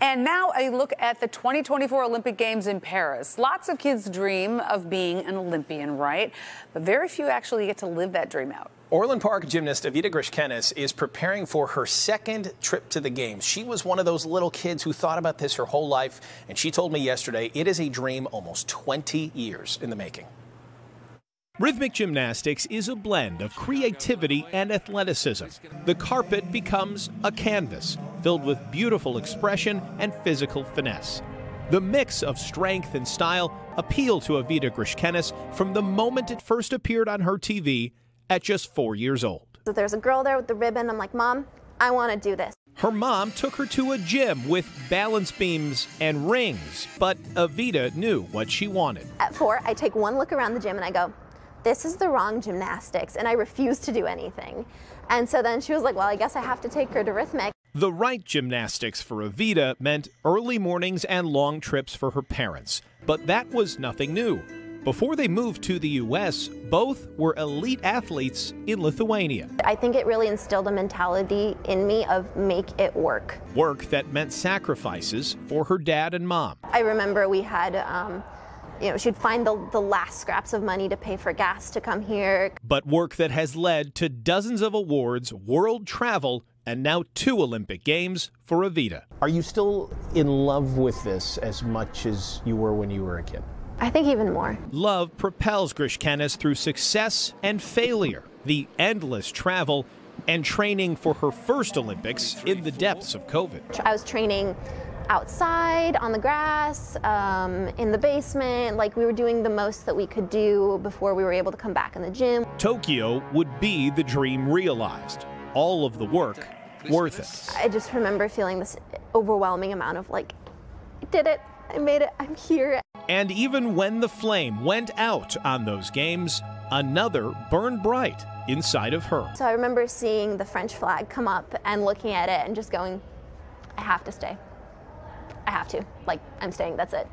And now a look at the 2024 Olympic Games in Paris. Lots of kids dream of being an Olympian, right? But very few actually get to live that dream out. Orland Park gymnast Evita Griskenas is preparing for her second trip to the Games. She was one of those little kids who thought about this her whole life, and she told me yesterday it is a dream almost 20 years in the making. Rhythmic gymnastics is a blend of creativity and athleticism. The carpet becomes a canvas filled with beautiful expression and physical finesse. The mix of strength and style appealed to Evita Griskenas from the moment it first appeared on her TV at just four years old. So there's a girl there with the ribbon. I'm like, Mom, I want to do this. Her mom took her to a gym with balance beams and rings, but Evita knew what she wanted. At four, I take one look around the gym and I go, this is the wrong gymnastics, and I refuse to do anything. And so then she was like, well, I guess I have to take her to rhythmic. The right gymnastics for Evita meant early mornings and long trips for her parents. But that was nothing new. Before they moved to the U.S., both were elite athletes in Lithuania. I think it really instilled a mentality in me of make it work. Work that meant sacrifices for her dad and mom. I remember we had. Um, you know, she'd find the, the last scraps of money to pay for gas to come here. But work that has led to dozens of awards, world travel, and now two Olympic Games for Evita. Are you still in love with this as much as you were when you were a kid? I think even more. Love propels Griskenas through success and failure, the endless travel, and training for her first Olympics in the depths of COVID. I was training outside on the grass, um, in the basement. Like we were doing the most that we could do before we were able to come back in the gym. Tokyo would be the dream realized. All of the work worth it. I just remember feeling this overwhelming amount of like, I did it, I made it, I'm here. And even when the flame went out on those games, another burned bright inside of her. So I remember seeing the French flag come up and looking at it and just going, I have to stay. I have to. Like, I'm staying, that's it.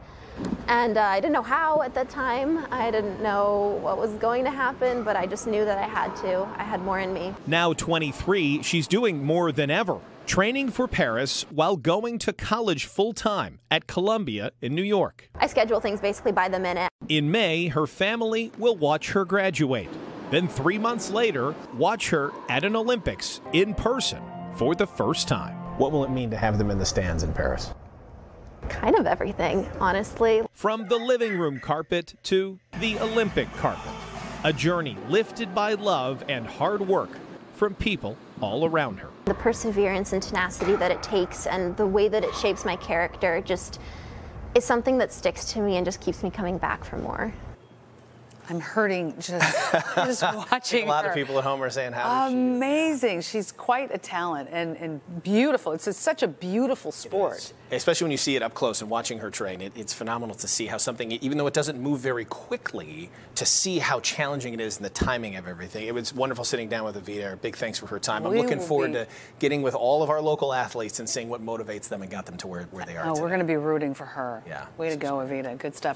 And uh, I didn't know how at that time. I didn't know what was going to happen, but I just knew that I had to. I had more in me. Now 23, she's doing more than ever. Training for Paris while going to college full time at Columbia in New York. I schedule things basically by the minute. In May, her family will watch her graduate. Then, three months later, watch her at an Olympics in person for the first time. What will it mean to have them in the stands in Paris? Kind of everything, honestly. From the living room carpet to the Olympic carpet, a journey lifted by love and hard work from people all around her. The perseverance and tenacity that it takes and the way that it shapes my character just is something that sticks to me and just keeps me coming back for more. I'm hurting just, just watching A lot her. of people at home are saying how Amazing. She She's quite a talent and, and beautiful. It's a, such a beautiful sport. Especially when you see it up close and watching her train. It, it's phenomenal to see how something, even though it doesn't move very quickly, to see how challenging it is and the timing of everything. It was wonderful sitting down with Evita. Big thanks for her time. I'm looking forward be- to getting with all of our local athletes and seeing what motivates them and got them to where, where they are Oh, today. we're going to be rooting for her. Yeah. Way to go, Evita. Good stuff.